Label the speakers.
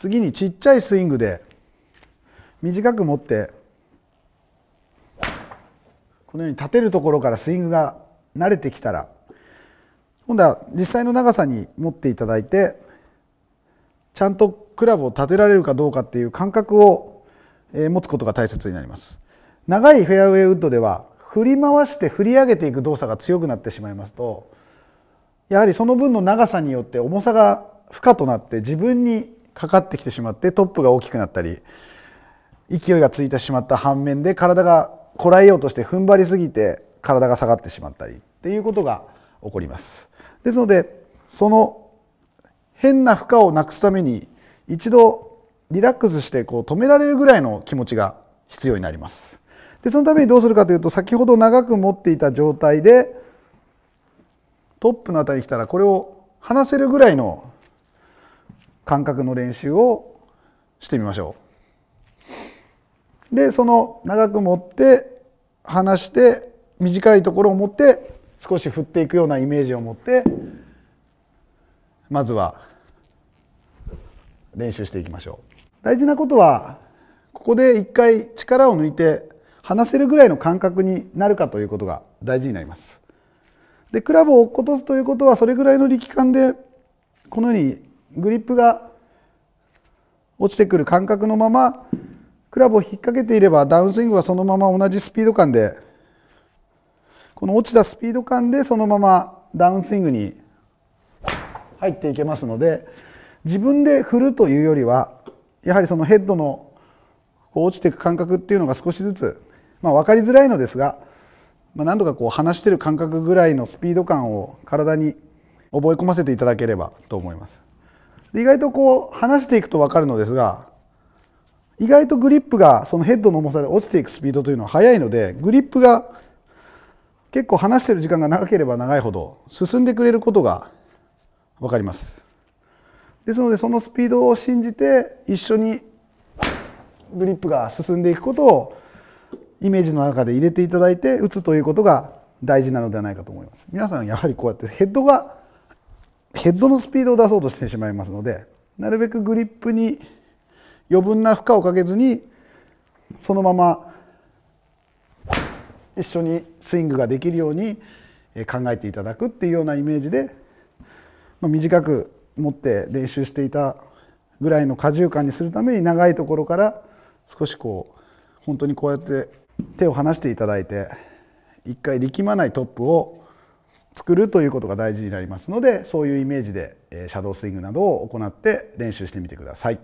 Speaker 1: 次にちっちゃいスイングで短く持ってこのように立てるところからスイングが慣れてきたら今度は実際の長さに持っていただいてちゃんとクラブを立てられるかどうかっていう感覚を持つことが大切になります。長いフェアウェイウッドでは振り回して振り上げていく動作が強くなってしまいますとやはりその分の長さによって重さが負荷となって自分にかかってきてしまってトップが大きくなったり勢いがついてしまった反面で体がこらえようとして踏ん張りすぎて体が下がってしまったりっていうことが起こります。ですのでその変な負荷をなくすために一度リラックスしてこう止められるぐらいの気持ちが必要になります。でそのためにどうするかというと先ほど長く持っていた状態でトップの辺りに来たらこれを離せるぐらいの感覚の練習をしてみましょう。でその長く持って離して短いところを持って少し振っていくようなイメージを持ってまずは練習していきましょう。大事なことはここで一回力を抜いて離せるぐらいの感覚になるかということが大事になります。でクラブを落っことすということはそれぐらいの力感でこのようにグリップが落ちてくる感覚のままクラブを引っ掛けていればダウンスイングはそのまま同じスピード感でこの落ちたスピード感でそのままダウンスイングに入っていけますので自分で振るというよりはやはりそのヘッドのこう落ちていく感覚っていうのが少しずつ、まあ、分かりづらいのですが、まあ、何度かこう離してる感覚ぐらいのスピード感を体に覚え込ませていただければと思います。意外とこう離していくと分かるのですが意外とグリップがそのヘッドの重さで落ちていくスピードというのは速いのでグリップが結構離してる時間が長ければ長いほど進んでくれることが分かります。ですのでそのスピードを信じて一緒にグリップが進んでいくことをイメージの中で入れていただいて打つということが大事なのではないかと思います。皆さんやはりこうやってヘッドがヘッドのスピードを出そうとしてしまいますのでなるべくグリップに余分な負荷をかけずにそのまま一緒にスイングができるように考えていただくっていうようなイメージで短く持って練習していたぐらいの荷重感にするために長いところから少しこう本当にこうやって手を離していただいて一回力まないトップを作るということが大事になりますのでそういうイメージでシャドースイングなどを行って練習してみてください。